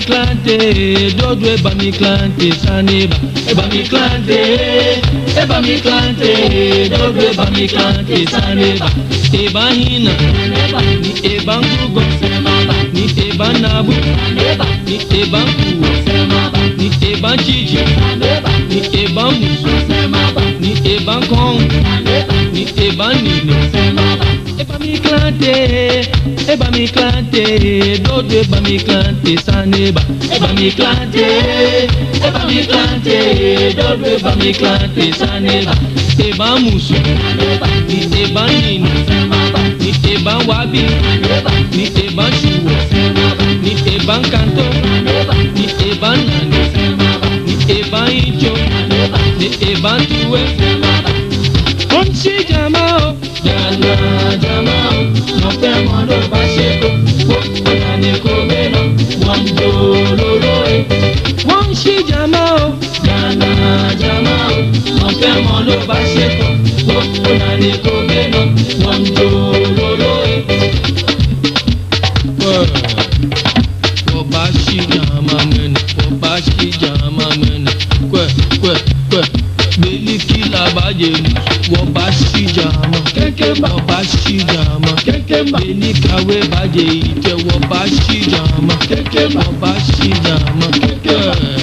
klante dodo eba mi klante saneba eba mi klante eba mi klante eba mi klante saneba eba hina eba ìbọn ṣíjì Ni ìbọn mú ní Ni kọ́hún ní ìbọn nìyí. Eba mi klante, eba mi klante, dodo eba mi klante saneba. Eba mi klante, eba mi klante, dodo eba mi klante saneba. Eba musu, ni eba ninu, ni eba wabi, ni eba shuwo, ni eba kanto, ni eba nani. Chincho, the Ebantue, Onchi Jamao, Jana Jamao, Motemondo Basheko, Waneko Beno, Wandolore, Onchi Jamao, Jana Jamao, Motemondo Basheko, Waneko Beno, Wandolore. pẹ pẹ Biliki labaje wọ bá sí jàmọ kẹkẹ wọ bá sí jàmọ kẹkẹ Bilikawe bàjẹ́ ìjẹ wọ bá sí jàmọ kẹkẹ wọ bá sí jàmọ kẹkẹ.